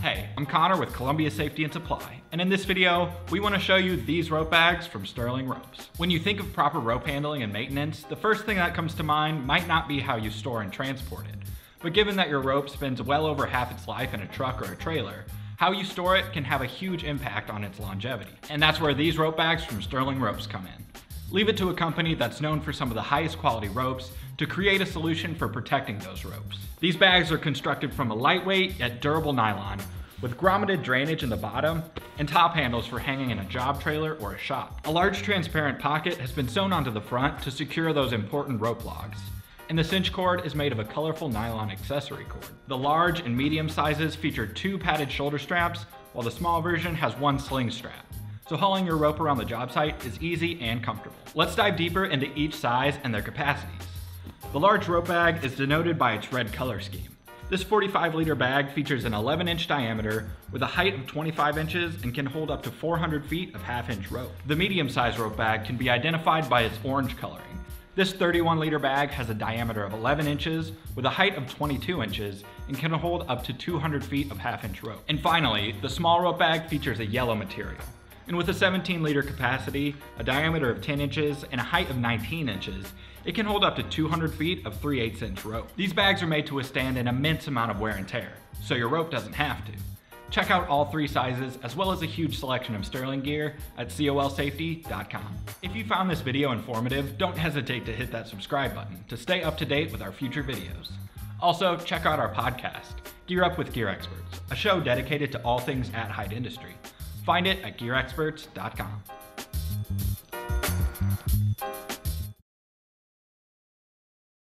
Hey, I'm Connor with Columbia Safety and Supply, and in this video, we want to show you these rope bags from Sterling Ropes. When you think of proper rope handling and maintenance, the first thing that comes to mind might not be how you store and transport it. But given that your rope spends well over half its life in a truck or a trailer, how you store it can have a huge impact on its longevity. And that's where these rope bags from Sterling Ropes come in. Leave it to a company that's known for some of the highest quality ropes to create a solution for protecting those ropes. These bags are constructed from a lightweight yet durable nylon with grommeted drainage in the bottom and top handles for hanging in a job trailer or a shop. A large transparent pocket has been sewn onto the front to secure those important rope logs. And the cinch cord is made of a colorful nylon accessory cord. The large and medium sizes feature two padded shoulder straps, while the small version has one sling strap so hauling your rope around the job site is easy and comfortable. Let's dive deeper into each size and their capacities. The large rope bag is denoted by its red color scheme. This 45 liter bag features an 11 inch diameter with a height of 25 inches and can hold up to 400 feet of half inch rope. The medium sized rope bag can be identified by its orange coloring. This 31 liter bag has a diameter of 11 inches with a height of 22 inches and can hold up to 200 feet of half inch rope. And finally, the small rope bag features a yellow material. And with a 17 liter capacity, a diameter of 10 inches, and a height of 19 inches, it can hold up to 200 feet of 3 8 inch rope. These bags are made to withstand an immense amount of wear and tear, so your rope doesn't have to. Check out all three sizes, as well as a huge selection of Sterling gear at colsafety.com. If you found this video informative, don't hesitate to hit that subscribe button to stay up to date with our future videos. Also, check out our podcast, Gear Up with Gear Experts, a show dedicated to all things at height industry. Find it at gearexperts.com.